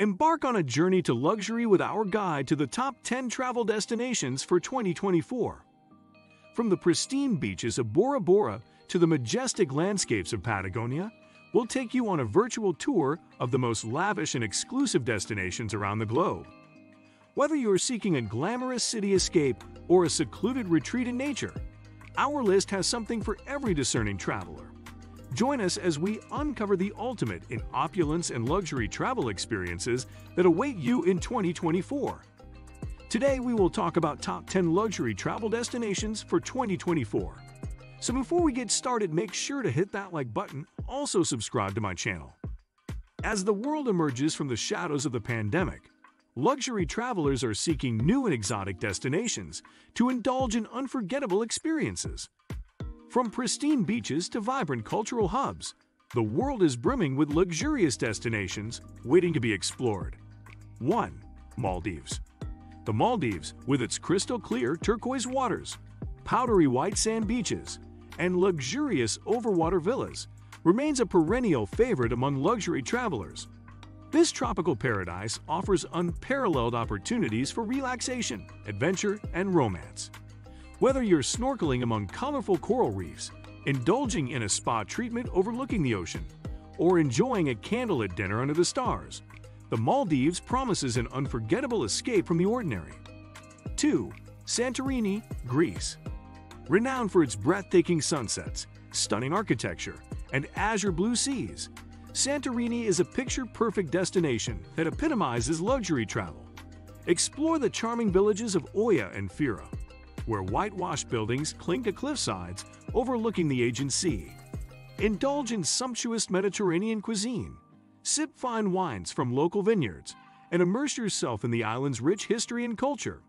Embark on a journey to luxury with our guide to the top 10 travel destinations for 2024. From the pristine beaches of Bora Bora to the majestic landscapes of Patagonia, we'll take you on a virtual tour of the most lavish and exclusive destinations around the globe. Whether you're seeking a glamorous city escape or a secluded retreat in nature, our list has something for every discerning traveler. Join us as we uncover the ultimate in opulence and luxury travel experiences that await you in 2024. Today, we will talk about top 10 luxury travel destinations for 2024. So before we get started, make sure to hit that like button, also subscribe to my channel. As the world emerges from the shadows of the pandemic, luxury travelers are seeking new and exotic destinations to indulge in unforgettable experiences. From pristine beaches to vibrant cultural hubs, the world is brimming with luxurious destinations waiting to be explored. 1. Maldives The Maldives, with its crystal clear turquoise waters, powdery white sand beaches, and luxurious overwater villas, remains a perennial favorite among luxury travelers. This tropical paradise offers unparalleled opportunities for relaxation, adventure, and romance. Whether you're snorkeling among colorful coral reefs, indulging in a spa treatment overlooking the ocean, or enjoying a candlelit dinner under the stars, the Maldives promises an unforgettable escape from the ordinary. 2. Santorini, Greece. Renowned for its breathtaking sunsets, stunning architecture, and azure blue seas, Santorini is a picture-perfect destination that epitomizes luxury travel. Explore the charming villages of Oia and Fira, where whitewashed buildings cling to cliff sides overlooking the Aegean Sea. Indulge in sumptuous Mediterranean cuisine, sip fine wines from local vineyards, and immerse yourself in the island's rich history and culture.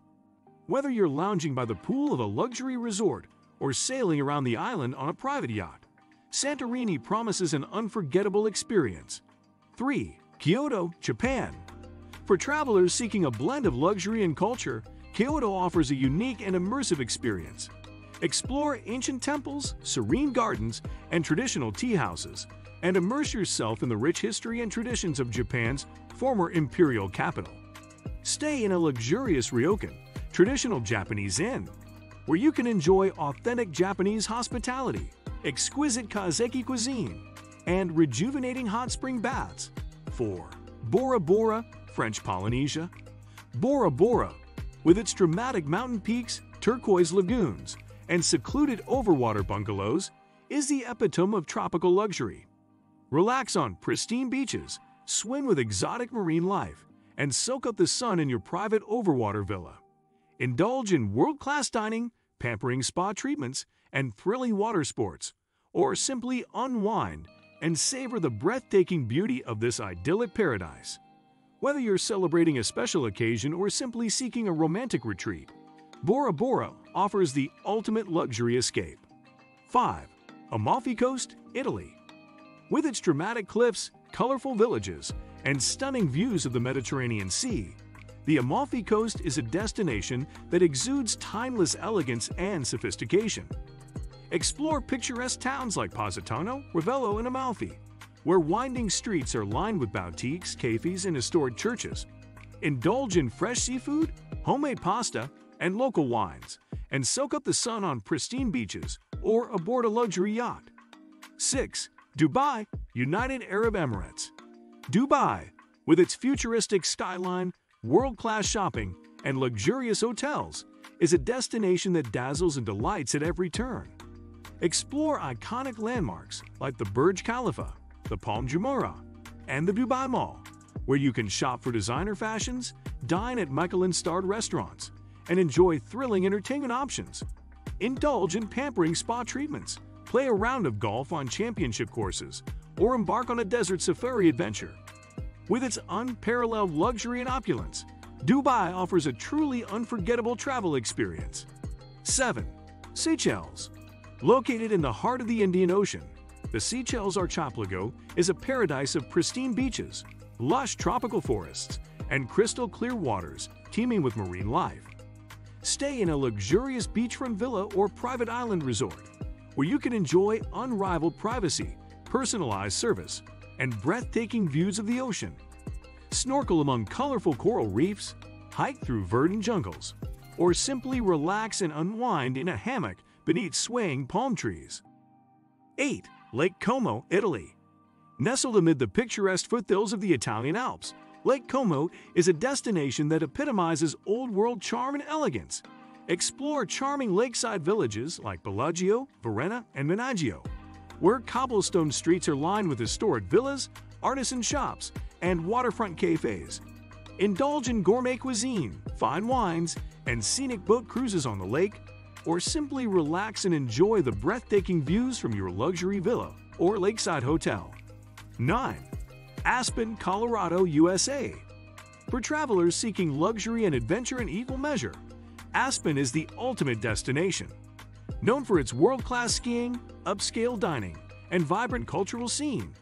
Whether you're lounging by the pool of a luxury resort or sailing around the island on a private yacht, Santorini promises an unforgettable experience. 3. Kyoto, Japan. For travelers seeking a blend of luxury and culture, Kyoto offers a unique and immersive experience. Explore ancient temples, serene gardens, and traditional tea houses, and immerse yourself in the rich history and traditions of Japan's former imperial capital. Stay in a luxurious ryokan, traditional Japanese inn, where you can enjoy authentic Japanese hospitality, exquisite kaiseki cuisine, and rejuvenating hot spring baths. 4. Bora Bora, French Polynesia. Bora Bora with its dramatic mountain peaks, turquoise lagoons, and secluded overwater bungalows, is the epitome of tropical luxury. Relax on pristine beaches, swim with exotic marine life, and soak up the sun in your private overwater villa. Indulge in world-class dining, pampering spa treatments, and thrilling water sports, or simply unwind and savor the breathtaking beauty of this idyllic paradise. Whether you're celebrating a special occasion or simply seeking a romantic retreat, Bora Bora offers the ultimate luxury escape. 5. Amalfi Coast, Italy. With its dramatic cliffs, colorful villages, and stunning views of the Mediterranean Sea, the Amalfi Coast is a destination that exudes timeless elegance and sophistication. Explore picturesque towns like Positano, Ravello, and Amalfi, where winding streets are lined with boutiques, cafes, and historic churches. Indulge in fresh seafood, homemade pasta, and local wines, and soak up the sun on pristine beaches or aboard a luxury yacht. 6. Dubai, United Arab Emirates. Dubai, with its futuristic skyline, world-class shopping, and luxurious hotels, is a destination that dazzles and delights at every turn. Explore iconic landmarks like the Burj Khalifa, the Palm Jumeirah, and the Dubai Mall, where you can shop for designer fashions, dine at Michelin-starred restaurants, and enjoy thrilling entertainment options. Indulge in pampering spa treatments, play a round of golf on championship courses, or embark on a desert safari adventure. With its unparalleled luxury and opulence, Dubai offers a truly unforgettable travel experience. 7. Seychelles Located in the heart of the Indian Ocean, the Seychelles Archipelago is a paradise of pristine beaches, lush tropical forests, and crystal clear waters teeming with marine life. Stay in a luxurious beachfront villa or private island resort, where you can enjoy unrivaled privacy, personalized service, and breathtaking views of the ocean. snorkel among colorful coral reefs, hike through verdant jungles, or simply relax and unwind in a hammock beneath swaying palm trees. 8. Lake Como, Italy. Nestled amid the picturesque foothills of the Italian Alps, Lake Como is a destination that epitomizes old world charm and elegance. Explore charming lakeside villages like Bellagio, Varenna, and Menaggio, where cobblestone streets are lined with historic villas, artisan shops, and waterfront cafes. Indulge in gourmet cuisine, fine wines, and scenic boat cruises on the lake, or simply relax and enjoy the breathtaking views from your luxury villa or lakeside hotel. 9. Aspen, Colorado, USA. For travelers seeking luxury and adventure in equal measure, Aspen is the ultimate destination. Known for its world class skiing, upscale dining, and vibrant cultural scene,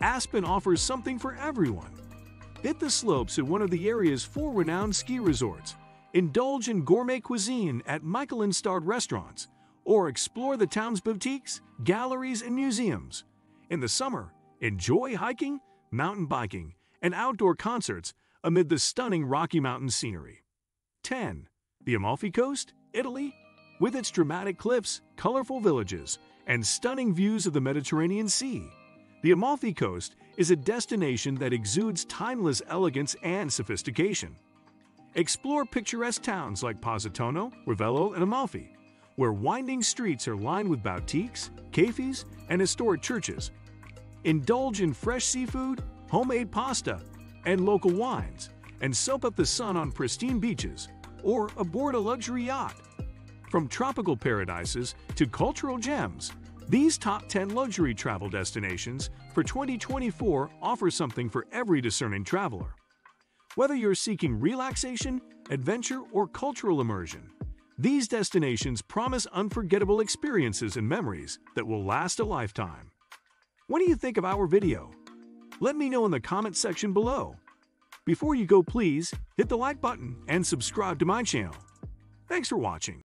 Aspen offers something for everyone. Hit the slopes at one of the area's four renowned ski resorts, indulge in gourmet cuisine at Michelin starred restaurants, or explore the town's boutiques, galleries, and museums. In the summer, enjoy hiking, mountain biking, and outdoor concerts amid the stunning Rocky Mountain scenery. 10. The Amalfi Coast, Italy. With its dramatic cliffs, colorful villages, and stunning views of the Mediterranean Sea, the Amalfi Coast is a destination that exudes timeless elegance and sophistication. Explore picturesque towns like Positano, Ravello, and Amalfi, where winding streets are lined with boutiques, cafes, and historic churches. Indulge in fresh seafood, homemade pasta, and local wines, and soak up the sun on pristine beaches or aboard a luxury yacht. From tropical paradises to cultural gems, these top 10 luxury travel destinations for 2024 offer something for every discerning traveler. Whether you're seeking relaxation, adventure, or cultural immersion, these destinations promise unforgettable experiences and memories that will last a lifetime. What do you think of our video? Let me know in the comment section below. Before you go, please hit the like button and subscribe to my channel. Thanks for watching.